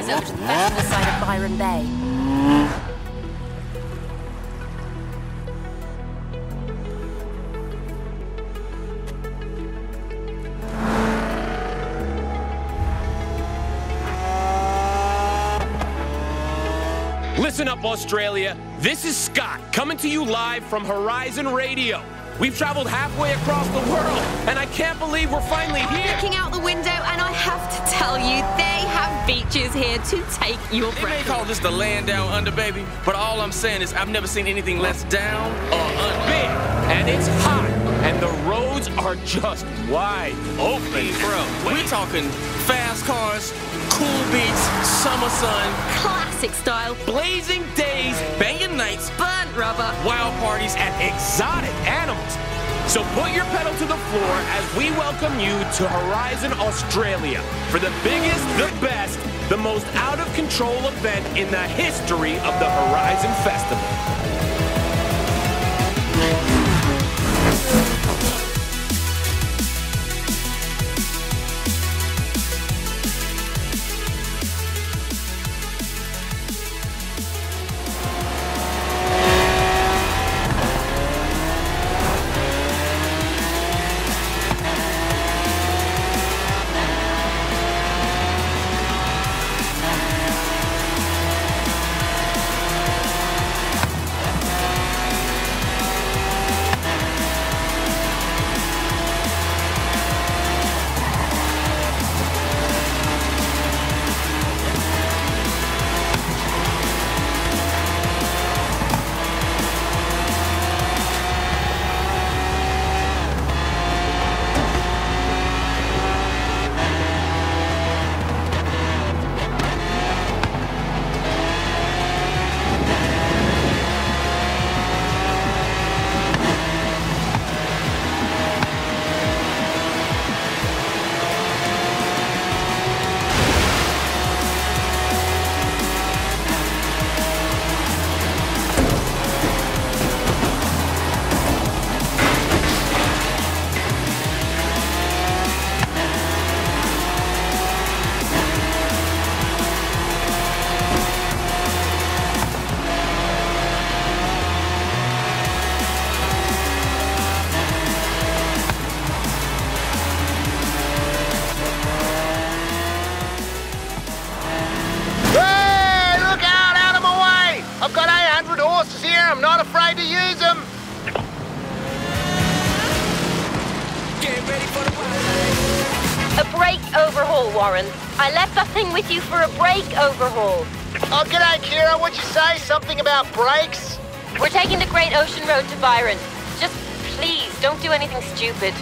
cars over to the festival side of Byron Bay. Listen up, Australia. This is Scott coming to you live from Horizon Radio. We've traveled halfway across the world, and I can't believe we're finally here. Looking out the window, and I have to tell you, they have beaches here to take your They may breath. call this the land down under, baby, but all I'm saying is I've never seen anything less down or under. And it's hot, and the roads are just wide open. Bro, we're talking fast cars, cool beats, summer sun, Classic style, Blazing days, banging nights, burnt rubber. wild parties, and exotic animals. So put your pedal to the floor as we welcome you to Horizon Australia for the biggest, the best, the most out of control event in the history of the Horizon Festival. I'm not afraid to use them. A brake overhaul, Warren. I left that thing with you for a brake overhaul. Oh, g'day, Kira. What'd you say? Something about brakes? We're taking the Great Ocean Road to Byron. Just please, don't do anything stupid.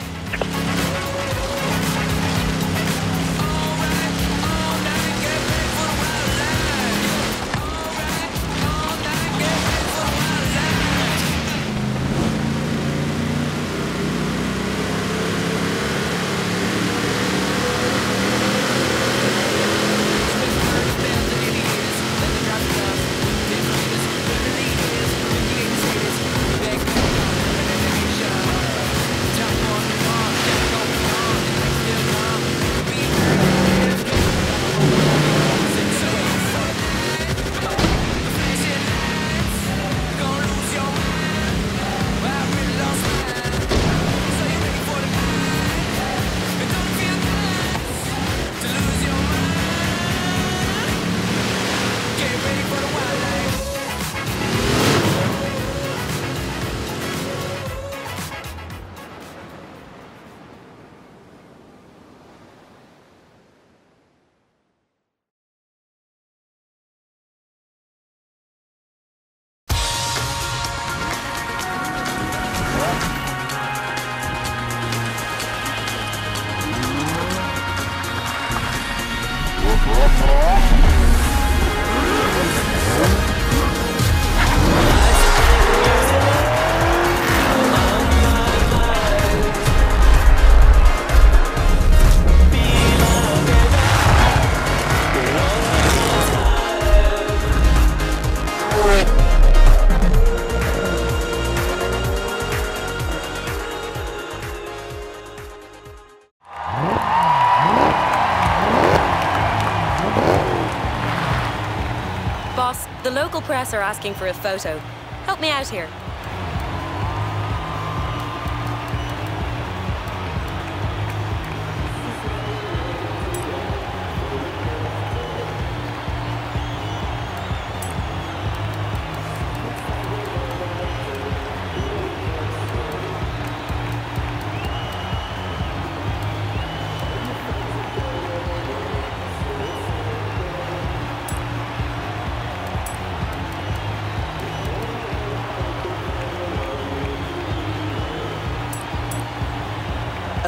The local press are asking for a photo. Help me out here.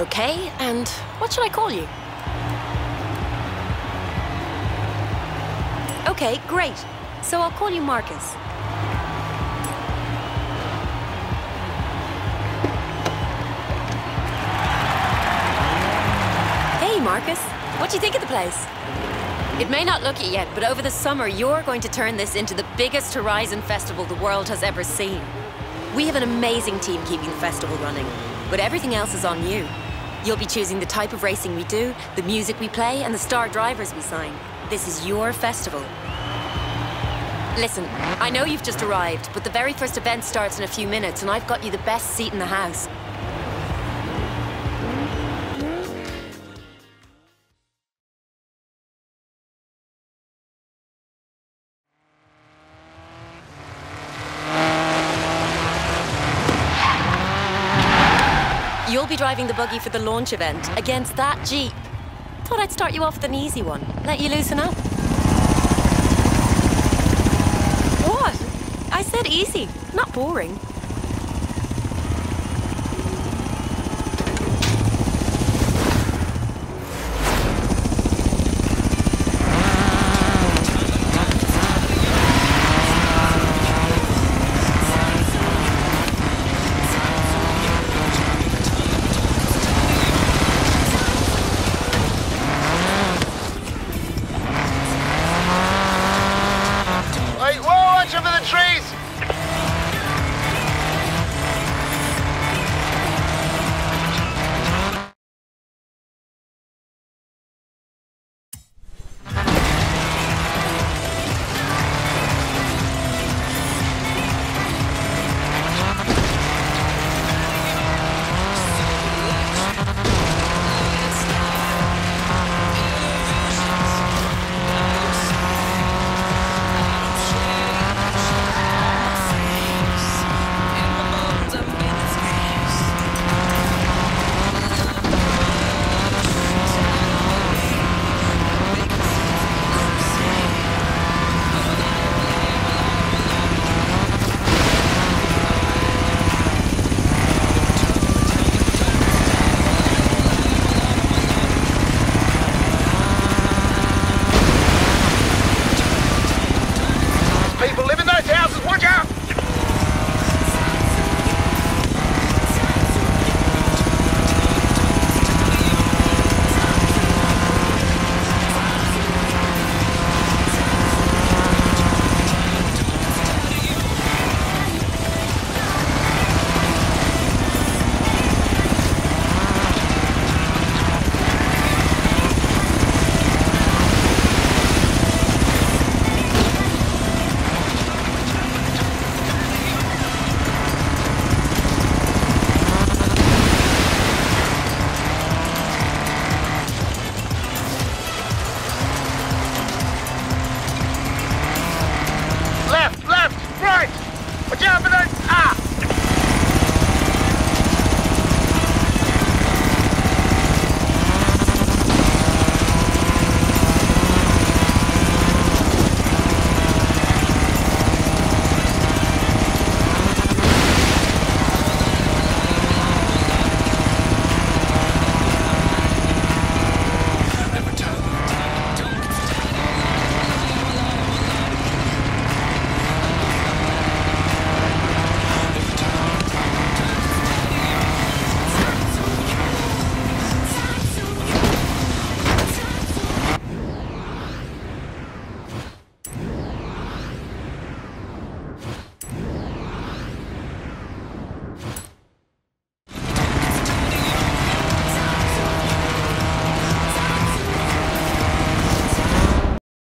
Okay, and what should I call you? Okay, great. So I'll call you Marcus. Hey, Marcus. What do you think of the place? It may not look it yet, but over the summer, you're going to turn this into the biggest Horizon festival the world has ever seen. We have an amazing team keeping the festival running, but everything else is on you. You'll be choosing the type of racing we do, the music we play, and the star drivers we sign. This is your festival. Listen, I know you've just arrived, but the very first event starts in a few minutes, and I've got you the best seat in the house. Be driving the buggy for the launch event against that Jeep. Thought I'd start you off with an easy one. Let you loosen up. What? I said easy, not boring. Right! Watch out